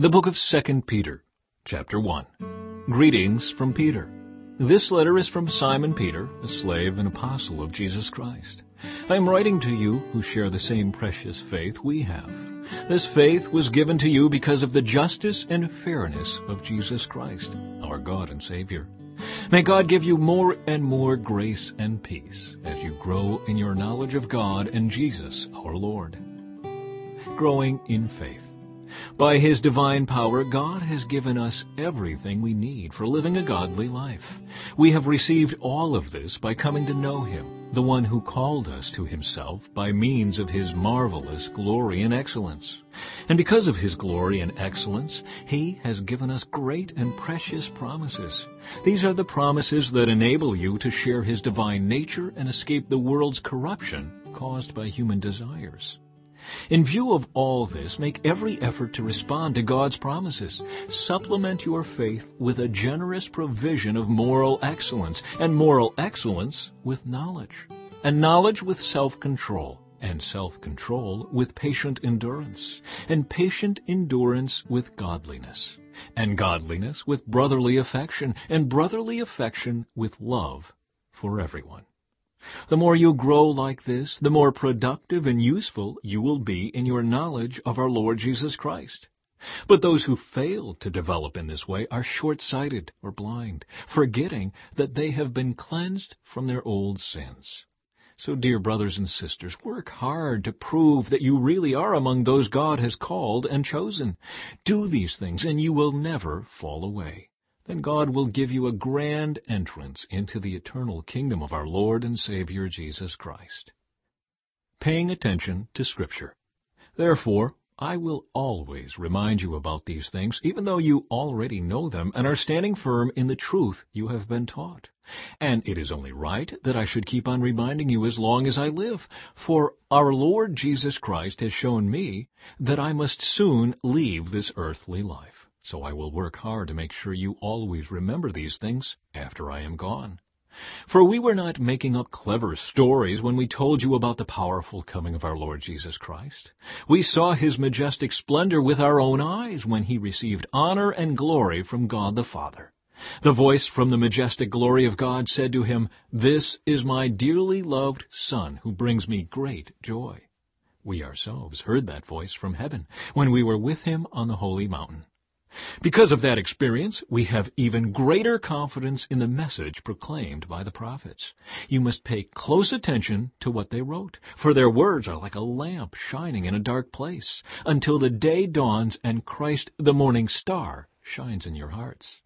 The book of 2 Peter, chapter 1. Greetings from Peter. This letter is from Simon Peter, a slave and apostle of Jesus Christ. I am writing to you who share the same precious faith we have. This faith was given to you because of the justice and fairness of Jesus Christ, our God and Savior. May God give you more and more grace and peace as you grow in your knowledge of God and Jesus, our Lord. Growing in faith. By His divine power, God has given us everything we need for living a godly life. We have received all of this by coming to know Him, the one who called us to Himself by means of His marvelous glory and excellence. And because of His glory and excellence, He has given us great and precious promises. These are the promises that enable you to share His divine nature and escape the world's corruption caused by human desires. In view of all this, make every effort to respond to God's promises. Supplement your faith with a generous provision of moral excellence, and moral excellence with knowledge, and knowledge with self-control, and self-control with patient endurance, and patient endurance with godliness, and godliness with brotherly affection, and brotherly affection with love for everyone. The more you grow like this, the more productive and useful you will be in your knowledge of our Lord Jesus Christ. But those who fail to develop in this way are short-sighted or blind, forgetting that they have been cleansed from their old sins. So, dear brothers and sisters, work hard to prove that you really are among those God has called and chosen. Do these things, and you will never fall away then God will give you a grand entrance into the eternal kingdom of our Lord and Savior Jesus Christ. Paying attention to Scripture. Therefore, I will always remind you about these things, even though you already know them and are standing firm in the truth you have been taught. And it is only right that I should keep on reminding you as long as I live, for our Lord Jesus Christ has shown me that I must soon leave this earthly life. So I will work hard to make sure you always remember these things after I am gone. For we were not making up clever stories when we told you about the powerful coming of our Lord Jesus Christ. We saw his majestic splendor with our own eyes when he received honor and glory from God the Father. The voice from the majestic glory of God said to him, This is my dearly loved Son who brings me great joy. We ourselves heard that voice from heaven when we were with him on the holy mountain. Because of that experience, we have even greater confidence in the message proclaimed by the prophets. You must pay close attention to what they wrote, for their words are like a lamp shining in a dark place, until the day dawns and Christ the morning star shines in your hearts.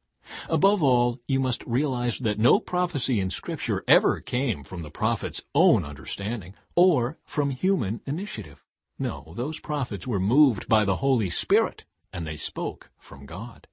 Above all, you must realize that no prophecy in Scripture ever came from the prophet's own understanding or from human initiative. No, those prophets were moved by the Holy Spirit and they spoke from God.